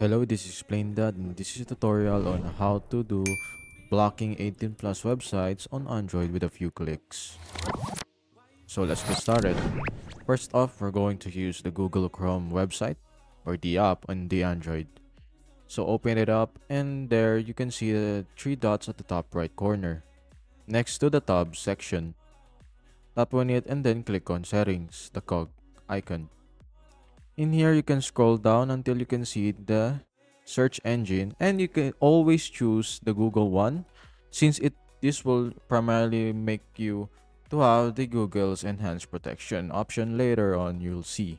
Hello, this is Explain Dad and this is a tutorial on how to do blocking 18 plus websites on Android with a few clicks. So let's get started. First off, we're going to use the Google Chrome website or the app on the Android. So open it up and there you can see the three dots at the top right corner. Next to the tab section, tap on it and then click on settings, the cog icon. In here, you can scroll down until you can see the search engine and you can always choose the Google one since it this will primarily make you to have the Google's enhanced protection option later on you'll see.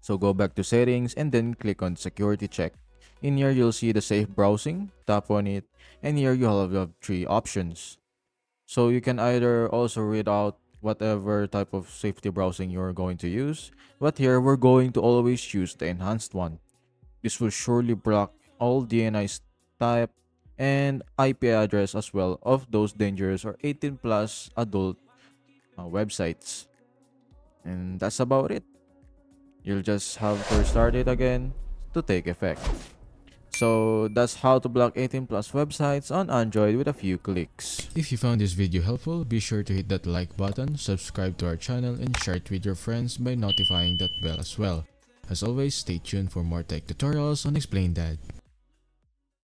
So go back to settings and then click on security check. In here you'll see the safe browsing, tap on it and here you'll have three options. So you can either also read out whatever type of safety browsing you're going to use. But here, we're going to always choose the enhanced one. This will surely block all DNS type and IP address as well of those dangerous or 18 plus adult uh, websites. And that's about it. You'll just have to restart it again to take effect. So that's how to block 18 plus websites on Android with a few clicks. If you found this video helpful, be sure to hit that like button, subscribe to our channel, and share it with your friends by notifying that bell as well. As always, stay tuned for more tech tutorials on Explain Dad.